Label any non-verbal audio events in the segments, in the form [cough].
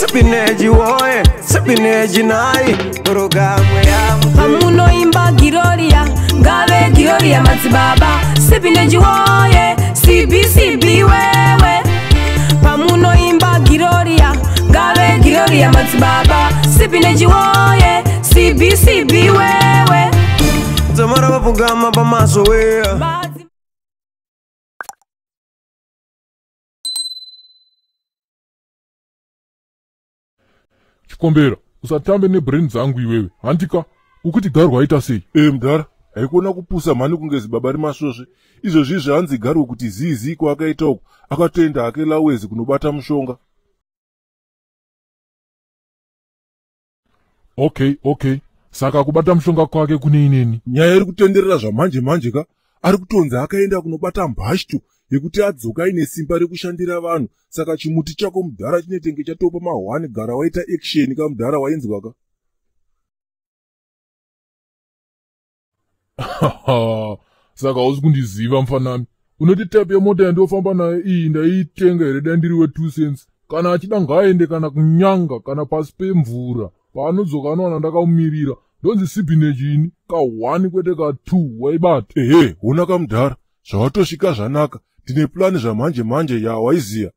sipineji woye sipineji nayi porogamwe ya pamunoimba giroria ngave giroria madzibaba. Sipineji woye cbcb wewe. Pamunoimba giroria ngave giroria madzibaba. Sipineji woye cbcb wewe. Dzamara vapfugama pamaso weya. Madzi- chikombera usatambe nebrain dzangu iwewe. Handika ukuti garwa aita sei? E mudhara haikuona kupusa mhani kunge zibaba rimasvosve. Izvozvi zvaanzi garwe kuti zizi kwaakaita uku akatoenda hake lawezi kunobata mushonga. Okay okay saka kubata mushonga kwake kune ineni. Nyaya iri kutenderera zvamanje manje ka? Ari kutonzi akaenda kunobata mbashtu yekuti adzoka aine simba rekushandira vanhu. Saka chimuti chako mudhara chinetenge chatopa mahwani gara waita action kamudhara wainzwa ka [laughs] saka hausi kundiziva mufanami unoti type yemota yandinofamba nayo iyi ndaitenga here? Dai ndiri we2 cents. Kana achida ngaaende kana kunyanga kana pasi pemvura. Paanodzoka anowana ndakamumirira ndonzi sibhinejini ka1 kwete ka2 waibata. Ehe huna kamudhara. Zvawatosvika zvanaka ndine purani zvamanje manje yawaiziya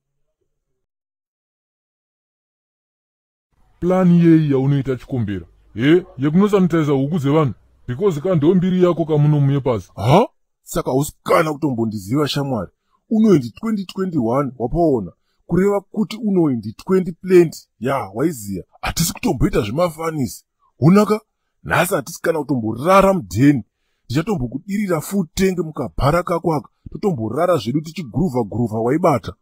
plani yei yaunoita chikombera he yekunosanitiza huku dzevanhu? Because kandiwo mbiri yako kamunomuye pasi. Ha? Saka hausi kana kutombondiziva shamwari. Unoindi 2021 wapaona kureva kuti unoindi 20 plant ya waiziya. Hatisi kutomboita zvemafanisi hunaka? Nhasi hatisi kana kutomborara mudheni ndichatombokudirira futenge mukabhara kako aka totomborara zvedu tichiguruvha guruvha waibata.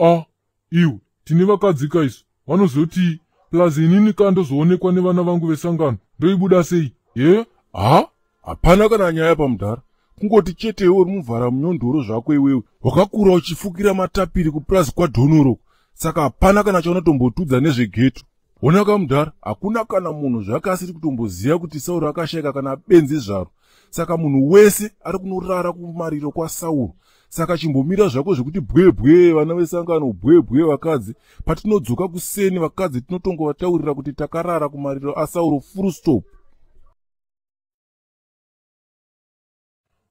A iwe tine vakadzika isu vanozoti plazi inini kandozoonekwa nevana vangu vesangano ndoibuda sei? Ye ha hapana kana nyaya pamudhara. Kungoti chetewo uri muvhara munyondoro zvako iwewe wakakura uchifukira matapiri kupurazi kwadhonoro saka hapana kana chaunotombotudza nezvegeto ona kamudhara hakuna kana munhu zvake asiri kutomboziva kuti sauro akashayika kana benzi zvaro. Saka munhu wese ari kunorara kumariro kwasauro. Saka chimbomira zvako zvekuti bwebwe vana vesangano bwebwe vakadzi patinodzoka kuseni vakadzi tinotongovataurira kuti takarara kumariro asauro full stop.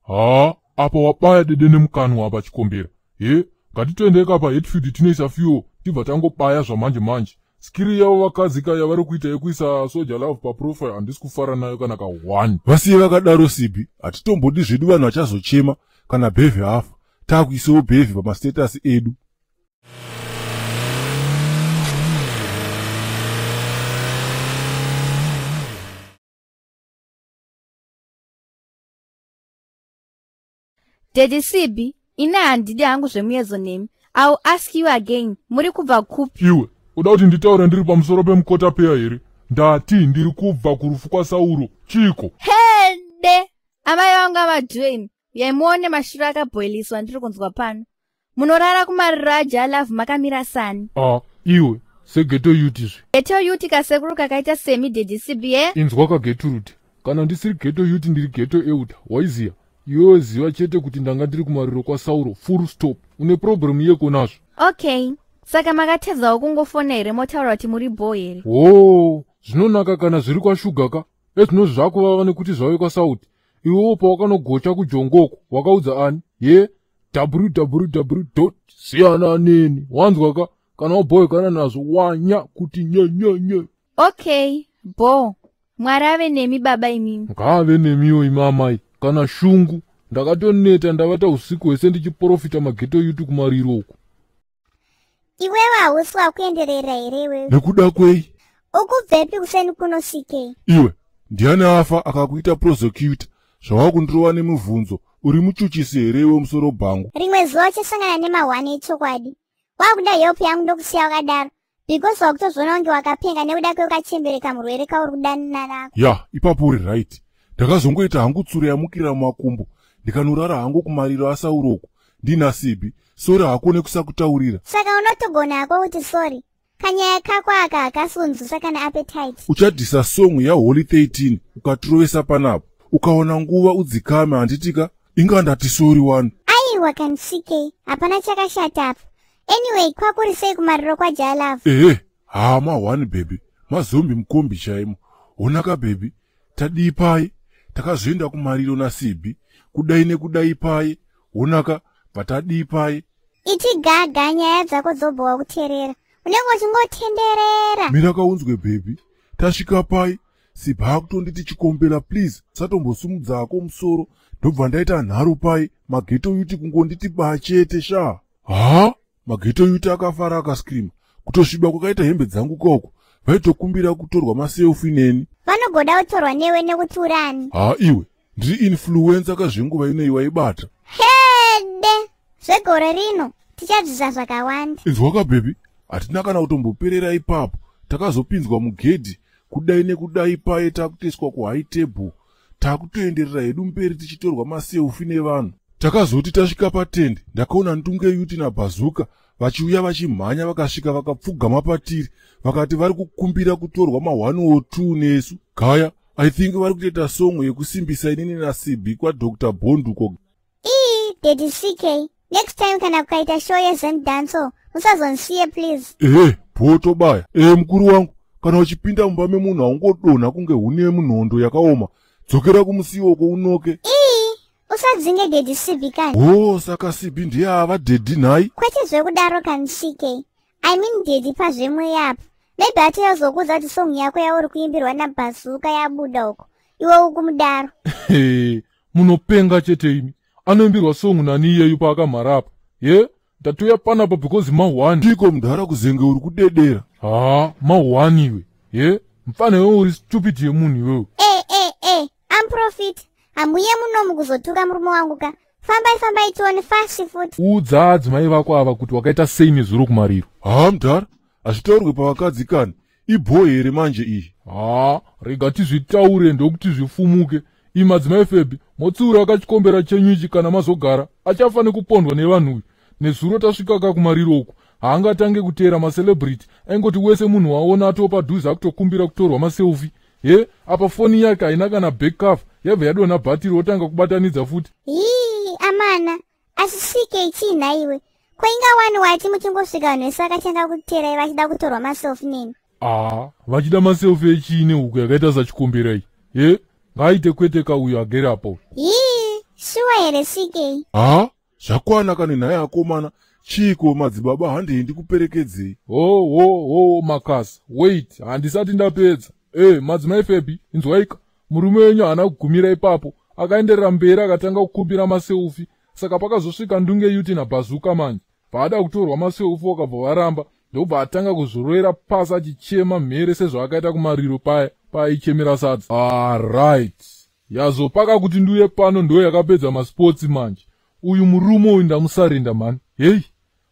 Ha apa wabaya dede nemukanwa apa chikombera. Ye ngatitoendei kapa hetfield tinoisa fuel tibva tangobaya zvamanje manje skiri yavo vakadzika yavari kuita yekuisa soja love paprofile handisi kufara nayo kana ka1 vasiye vakadaro sibi hatitombodi zvedu vanhu vachazochema kana bhevhi afa taakuisawo bhevhi pamastatasi edu. Dedi sibi ine handidi hangu zvemuyezo nemi. Iwill ask you again. Muri kubva kupi? Iwe uda kuti nditaure ndiri pamusoro pemukota peya here? Ndati ndiri kubva kurufu kwasauro chiko? Hede amai vangu amadweni yaimuone mashuro akabhoiliswa ndiri kunzwa pano. Munorara kumariro ajalavhu makamira sani. A iwe segeto yutizve geto yuti kasekuru kakaita semi sibi ye inzwa kageturuti kana ndisiri geto yuti ndiri geto euta. Waiziya iwewe ziva chete kuti ndanga ndiri kumariro kwasauro full stop. Une problemu yeko nazvo okay saka makatedzawo kungofona here motaura kuti muri bho here hoo zvinonaka kana zviri kwashuga ka ezvino zvakuvava nekuti zvave kwasauti iwewo pawakanogocha kujongoko wakaudza ani? Ye? www siyana neni wanzwa ka? Kana wabhoekana nazvo wanya kuti nyenyenye okay bho mwari ave nemi baba imimi. Ngaave nemiwo imamai. Kana shungu ndakatoneta ndavata usiku hwese ndichiprofita mageto yuti kumariro uku iwewe hausi wakuenderera here iwewe? Nekuda kwei? Ukubvepi kuseni kunosvikei iwe ndiani afa akakuita prosecutor? Zvawakundorova nemibvunzo uri muchuchisi here iwe musoro bhangu rimwe zuva uchisangana nemahwani echokwadi. Wakuda hepu yangu ndokusiya wakadaro? Because wakutozviona kunge wakapenga nekuda kwekukachembereka murwere kauri kudanana nako ya ipapo uri right. Ndakazongoita hangu tsuro yamukirira mumakumbo. Ndikanorara hangu kumariro asauroko ndinasibi sori hakone kusakutaurira. Saka unotogona hako kuti sori. Kanyaya kako aka hakasunzusa kana appetite. Uchadhisa songu yaholy 13 ukatirovesa panapo. Ukaona nguva udzikame handitika? Inga ndati sori wani aiwa kanisvikei hapana chakashata apa. Anyway kwakuri sei kumariro kwajalavu ehe haa mahwani bhebhi mazombi mukombi chaimo. Onaka bhebhi tadipai takazoenda kumariro nasibhi kudai nekudai pai onaka patadipai ichigaga nyaya dzako dzobhowa kuteerera. Unenge uchingotenderera mira kaunzwe bhebhi tasvika pai. Sibha akutonditi chikombera please. Satombosimudzaako musoro. Ndobva ndaita nharo pai. Mageto yuti kungonditi baa chete sha. Ha? Mageto yuti akafara akaskrima. Kutosviba kwakaita hembe dzangu kauko vaitokumbira kutorwa maselfi neni vanogoda kutorwa newe nekuti urani. Ha iwe. Ndiri influenza kazvenguva inei waibata hede zvegore rino tichadzisa zvakawanda. Inzwa kabhebhi hatina kana kutomboperera ipapo. Takazopinzwa mugedhi. Kudai nekudai paye takutoiswa kuhaitebhuru takutoenderera hedu mberi tichitorwa maselfi nevanhu. Takazoti tasvika patende ndakaona ndunge yuti nabhazuka vachiuya vachimhanya vakasvika vakapfugama patiri vakati vari kukumbira kutorwa mahwani otu nesu. Gaya i think vari kutoita songo yekusimbisa inini nasibhi kwadr. Bonduko ii dedi ck next time kana kukaita show yezendance musazonisiye please. Ehe bhoto baya ehe mukuru wangu kana uchipinda mumba memunhu haungodonha kunge huni yemunhondo yakaoma. Dzokera kumusiwoko unoke ii usadzinge dedi cb kani? O saka sibhi ndiye ava dhedhi nhai. Kwete zvekudaro kani ck i mean dedi pazvemwe yapo. Maybe atoyazokudza kuti song yako yauri kuimbirwa nabhazuka yabuda uko. Iwe ukumudaro He, munopenga chete imi anoimbirwa songu nani iyeyu paakamharapa. Ye ndatuya panapa because mahwani. Ndiko mudhara kuzenge uri kudedera. Ha mahwani iwe. Ye mfana iwe uri stupid yemunhu iwewe e e e amprofit hamuye munomu kuzotuka murume wangu ka. Fambai fambai tione fasi futi udza adzimai vako ava kuti wakaita sei nezuro kumariro. Haa mudhara hazvitaurwe pavakadzi kani. Ibho here manje iyi? Ha rega tizvitaure ndokuti zvifumuke imi madzimai febi motsiura akachikombera chenyu ichi kana mazogara achafane kupondwa nevanhu uyu. Nezuro tasvikaka kumariro uku haangatange kuteera macelebrity. Aingoti wese munhu waona atopadhuze akutokumbira kutorwa maselfi ye apa foni yake haina kana backcover yabva yadonha bhatiri otanga kubatanidza futi. Hii amana. Asi ck chiina iwe kwaingawani wati muchingosvika vanhu vese vakatanga kuteerai vachida kutorwa maselfi neni? Aa vachida maselfi echiine huku yakaita sachikombera iyi ye ngaaite kwete kauyo agere apo. Hii shuwa here ck haa zvakwana kani nhaye akomana chiko madzibaba handiendi kuperekedzei ho ho ho makasa. Wait handisati ndapedza. E madzimai febi inzwaika. Murume wenyu haana kugumira ipapo. Akaenderera mberi akatanga kukumbira maselfi saka pakazosvika ndunge yuti nabhazuka manje vaada kutorwa maselfi wakabva varamba ndobva atanga kuzorwera pasi achichema mhere sezvaakaita kumariro paya paaichemera sadza. Aright yazopaka kuti ndiuye pano ndo yakapedza maspotsi manje. Uyu murume uyu ndamusarenda mani. Heyi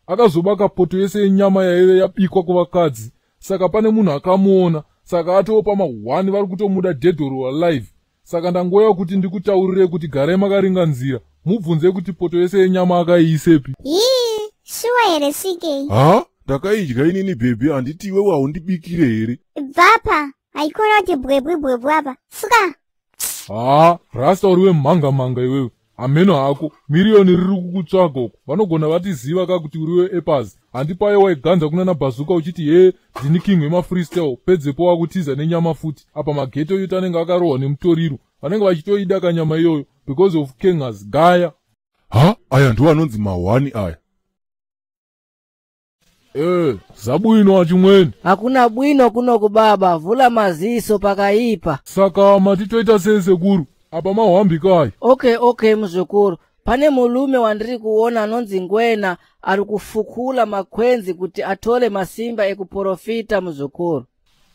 akazobaka poto yese yenyama yaive yabikwa kuvakadzi. Saka pane munhu akamuona saka atopa mahwani vari kutomuda dead or alive. Saka ndangoya kuti ndikutaurire kuti garai makaringanzira mubvunze kuti poto yese yenyama akaiisepi hii shuwa here ck haa ndakaidya inini bhebhi handiti iwe haundibikire here? Bvapa haikona kuti bwebwebwebwe apa. Suka. Haa rasta uri wemhanga-mhanga iwewe. Hameno hako. Miriyoni riri kukutsvaga uko vanogona vatiziva ka kuti uriwe epazi handipaye waiganza kuna nabhazuka uchiti he ndini king wemafreestyle. Pedzepo wakutiza nenyama futi. Apa mageto yuti anenge akarohwa nemutoriro vanenge vachitoida kanyama iyoyo because of kengers gaya ha? Aya ndiwo anonzi mahwani aya e zabwino achimweni. Hakuna bwino kunoku baba vhula maziso pakaipa. Saka matitoita sei sekuru? Apa mahwambikai okay okay muzukuru. Pane mulume wandiri kuona anonzi ngwena ari kufukula makwenzi kuti atore masimba ekuprofita muzukuru.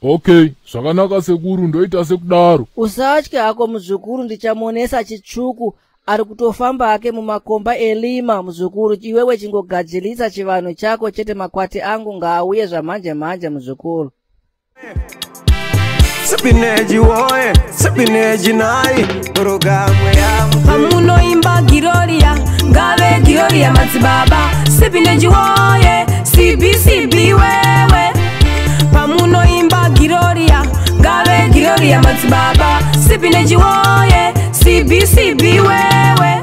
Okay zvakanaka sekuru ndoita sekudaro. Usatye hako muzukuru ndichamuonesa chitsvuku ari kutofamba hake mumakomba elima muzukuru. Iwewe chingogadzirisa chivanhu chako chete makwati angu ngaauye zvamanje manje muzukuru. Sipineji woye sipineji nayi porogamwe yamu pamunoimba giroria ngave giroria madzibaba. Sipineji woye cbcb wewe. Pamunoimba giroria ngave giroria madzibaba. Sipineji woye cbcb wewe